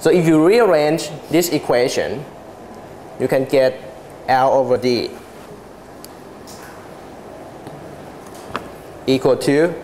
So if you rearrange this equation, you can get L over D equal to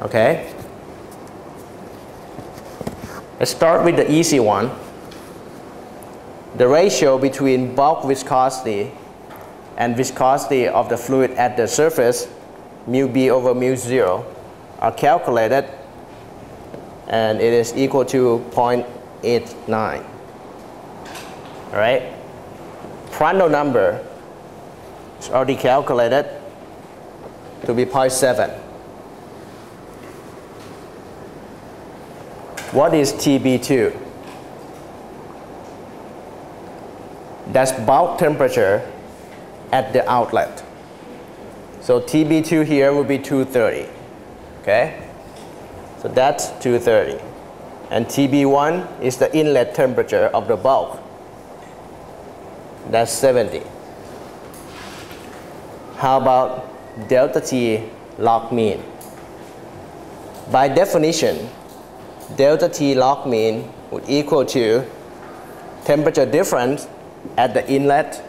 Okay? Let's start with the easy one. The ratio between bulk viscosity and viscosity of the fluid at the surface, mu b over mu 0, are calculated and it is equal to 0.89. All right? Prandtl number is already calculated to be 0.7. What is TB2? That's bulk temperature at the outlet. So TB2 here will be 230. Okay? So that's 230. And TB1 is the inlet temperature of the bulk. That's 70. How about delta T log mean? By definition, delta T log mean would equal to temperature difference at the inlet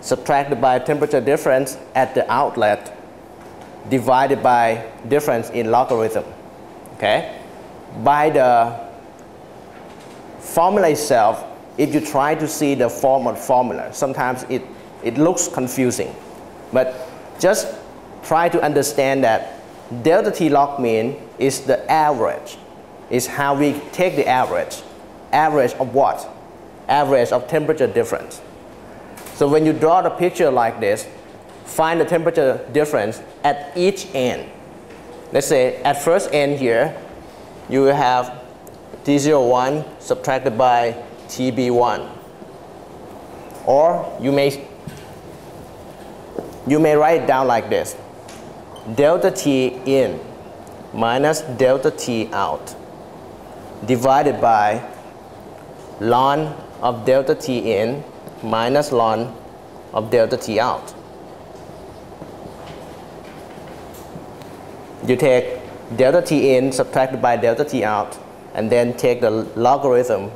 subtracted by temperature difference at the outlet divided by difference in logarithm. Okay? By the formula itself, if you try to see the form of formula, sometimes it, it looks confusing. But just try to understand that delta T log mean is the average is how we take the average. Average of what? Average of temperature difference. So when you draw the picture like this, find the temperature difference at each end. Let's say at first end here, you will have T01 subtracted by TB1. Or you may, you may write it down like this. Delta T in minus delta T out divided by ln of delta t in minus ln of delta t out. You take delta t in subtracted by delta t out and then take the logarithm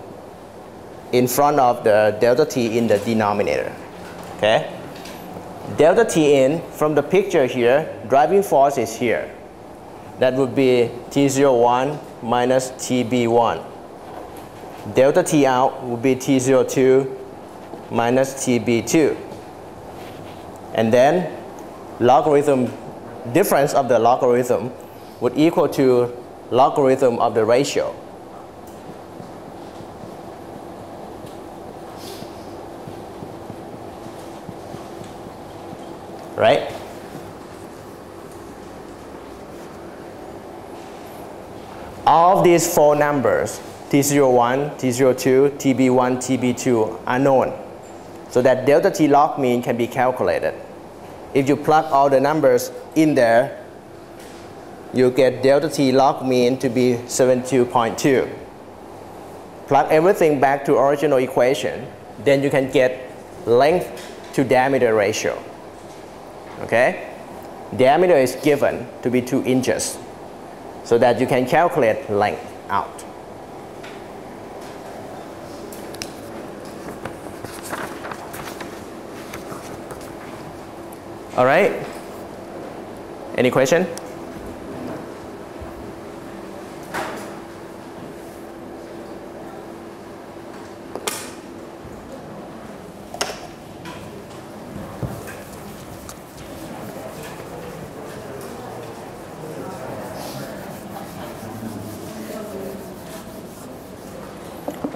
in front of the delta t in the denominator. Okay? Delta t in from the picture here, driving force is here. That would be T01 minus TB1. Delta T out would be T02 minus TB2. And then logarithm, difference of the logarithm would equal to logarithm of the ratio. Right? All of these four numbers, T01, T02, TB1, TB2 are known. So that delta T log mean can be calculated. If you plug all the numbers in there, you get delta T log mean to be 72.2. Plug everything back to original equation, then you can get length to diameter ratio. Okay? Diameter is given to be 2 inches so that you can calculate length out. All right? Any question?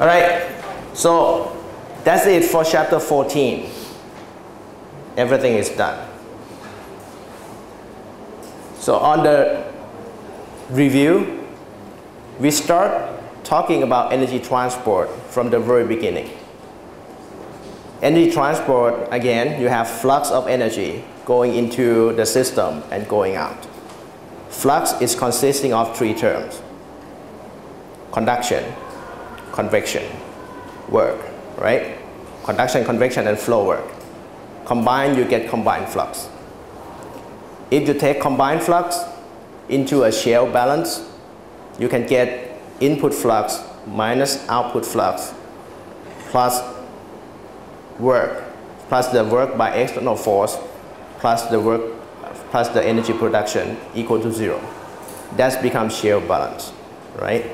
All right, so that's it for chapter 14. Everything is done. So on the review, we start talking about energy transport from the very beginning. Energy transport, again, you have flux of energy going into the system and going out. Flux is consisting of three terms. Conduction, convection, work, right? Conduction, convection, and flow work. Combined, you get combined flux. If you take combined flux into a shell balance, you can get input flux minus output flux plus work plus the work by external force plus the work plus the energy production equal to zero. That's become shell balance, right?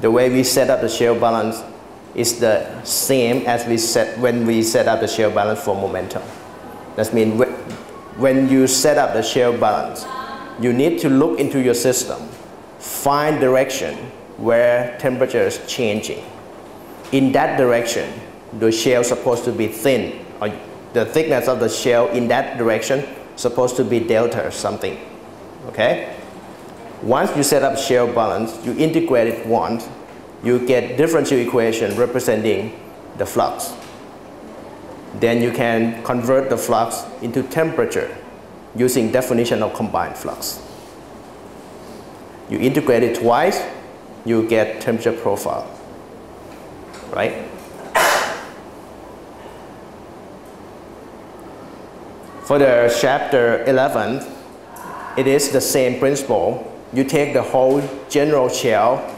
The way we set up the shell balance is the same as we set when we set up the shell balance for momentum. That means when you set up the shell balance, you need to look into your system, find direction where temperature is changing. In that direction, the shell is supposed to be thin, or the thickness of the shell in that direction supposed to be delta or something, okay? Once you set up shell balance, you integrate it once, you get differential equation representing the flux. Then you can convert the flux into temperature using definition of combined flux. You integrate it twice, you get temperature profile, right? For the chapter 11, it is the same principle. You take the whole general shell,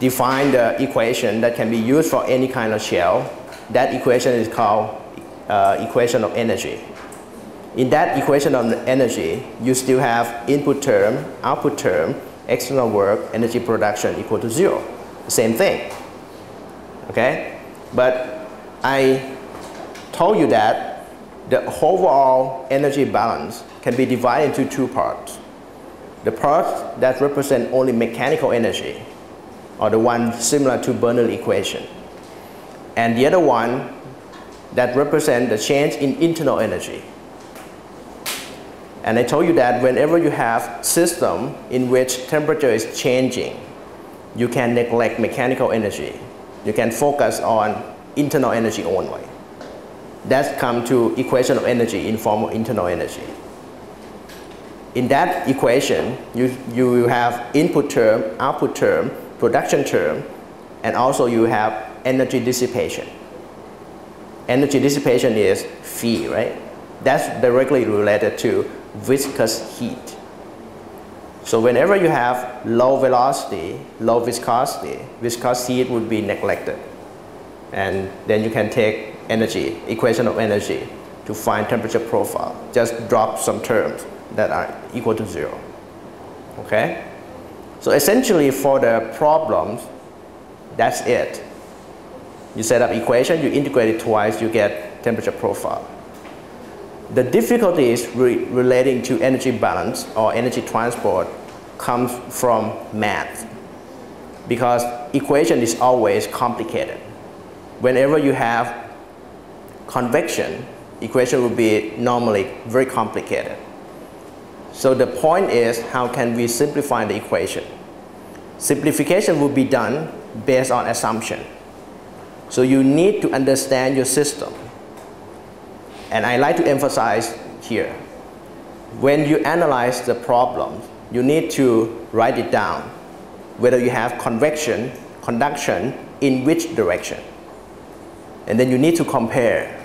define the equation that can be used for any kind of shell. That equation is called uh, equation of energy. In that equation of energy, you still have input term, output term, external work, energy production equal to zero. Same thing. Okay? But I told you that the overall energy balance can be divided into two parts. The part that represent only mechanical energy, or the one similar to Bernoulli equation. And the other one that represent the change in internal energy. And I told you that whenever you have system in which temperature is changing, you can neglect mechanical energy. You can focus on internal energy only. That's come to equation of energy in form of internal energy. In that equation, you, you have input term, output term, production term, and also you have energy dissipation. Energy dissipation is phi, right? That's directly related to viscous heat. So whenever you have low velocity, low viscosity, viscous heat would be neglected. And then you can take energy, equation of energy, to find temperature profile. Just drop some terms that are equal to zero. Okay? So essentially for the problems, that's it. You set up equation, you integrate it twice, you get temperature profile. The difficulties re relating to energy balance or energy transport comes from math because equation is always complicated. Whenever you have convection, equation would be normally very complicated. So the point is how can we simplify the equation? Simplification will be done based on assumption. So you need to understand your system. And I like to emphasize here, when you analyze the problem, you need to write it down, whether you have convection, conduction, in which direction. And then you need to compare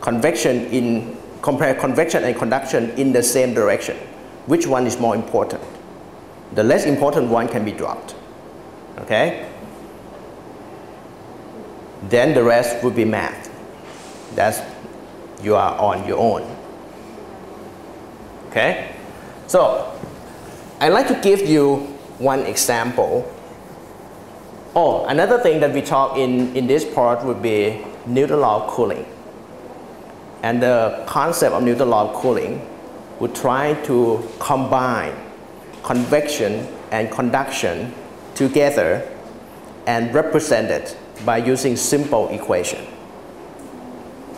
convection in compare convection and conduction in the same direction. Which one is more important? The less important one can be dropped. Okay? Then the rest would be math. That's you are on your own. Okay? So, I'd like to give you one example Oh, another thing that we talk in, in this part would be of cooling. And the concept of Newton law of cooling would try to combine convection and conduction together and represent it by using simple equation.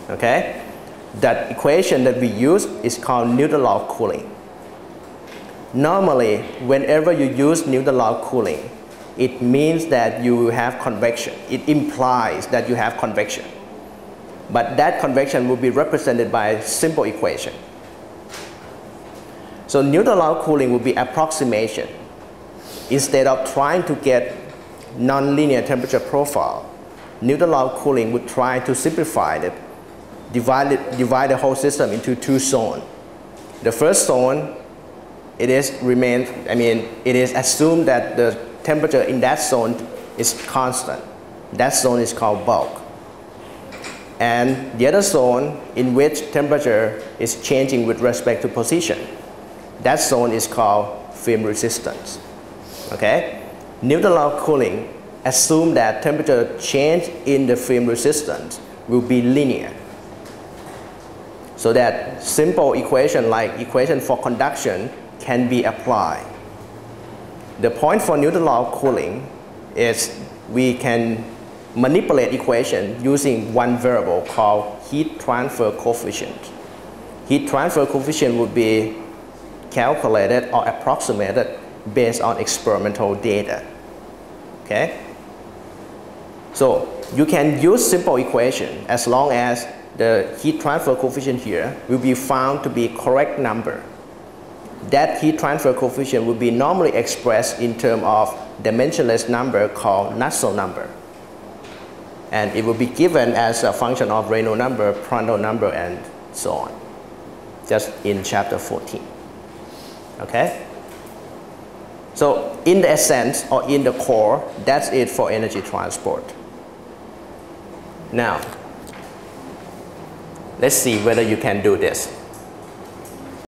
Okay? That equation that we use is called Newton law of cooling. Normally, whenever you use Newton law cooling, it means that you have convection. It implies that you have convection. But that convection will be represented by a simple equation. So Newton law cooling will be approximation. Instead of trying to get nonlinear temperature profile, Newton law cooling would try to simplify it, divide, it, divide the whole system into two zones. The first zone, it is remain, I mean, it is assumed that the temperature in that zone is constant. That zone is called bulk. And the other zone in which temperature is changing with respect to position, that zone is called film resistance. Okay? Newton law cooling assume that temperature change in the film resistance will be linear. So that simple equation like equation for conduction can be applied. The point for Newton law cooling is we can manipulate equation using one variable called heat transfer coefficient. Heat transfer coefficient would be calculated or approximated based on experimental data. Okay? So you can use simple equation as long as the heat transfer coefficient here will be found to be correct number. That heat transfer coefficient will be normally expressed in terms of dimensionless number called Nusselt number. And it will be given as a function of Reynolds number, Prandtl number, and so on. Just in chapter 14. Okay? So in the essence or in the core, that's it for energy transport. Now, let's see whether you can do this.